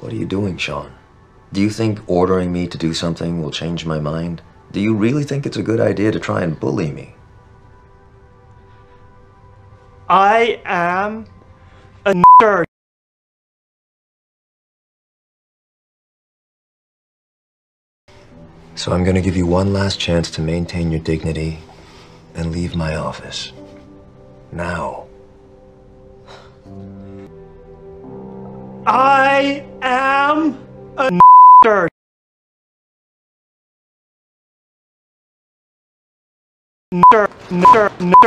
What are you doing, Shaun? Do you think ordering me to do something will change my mind? Do you really think it's a good idea to try and bully me? I am a nerd. So I'm gonna give you one last chance to maintain your dignity and leave my office. Now. I am a nerd. Nerd, nerd.